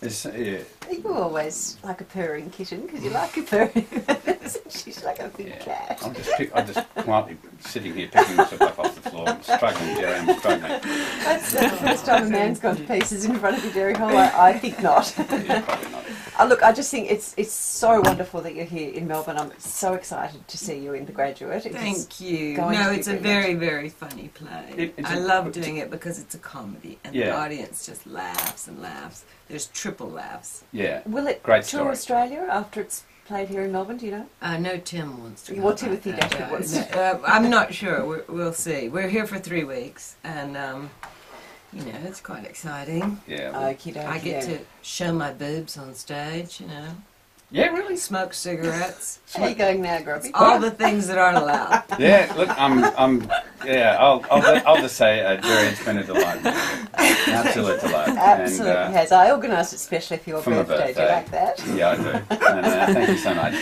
It's, yeah, You were always like a purring kitten because you like a purring. She's like a big yeah. cat. I'm just, pick, I'm just quietly sitting here picking myself up off the floor. I'm struggling, Jerry. I'm struggling. That's the first time a man's gone to pieces in front of you, Jerry Hall. I, I think not. Yeah, probably not. Oh, look, I just think it's it's so wonderful that you're here in Melbourne. I'm so excited to see you in The Graduate. It's Thank you. No, it's a brilliant. very, very funny play. It- I a- love doing it because it's a comedy and the audience just laughs and laughs. There's triple laughs. Yeah. Will it Great tour story. Australia after it's played here in Melbourne? Do you know? I know Tim wants to. Well, Timothy. Dashwood wants to. uh, I'm not sure. We're, we'll see. We're here for three weeks, and um, you know it's quite exciting. Yeah. well- Okie dokie. I get to show my boobs on stage. You know, yeah, really? smoke cigarettes. How are you going now, Grubby? All the things that aren't allowed. Yeah, look, I'm, I'm, yeah, I'll, I'll, I'll just say, uh, Jerry, it's been a delight. An absolute delight. Absolutely And, uh, has. I organised it specially for your for my birthday. Do you like that? yeah, I do. And, uh, thank you so much.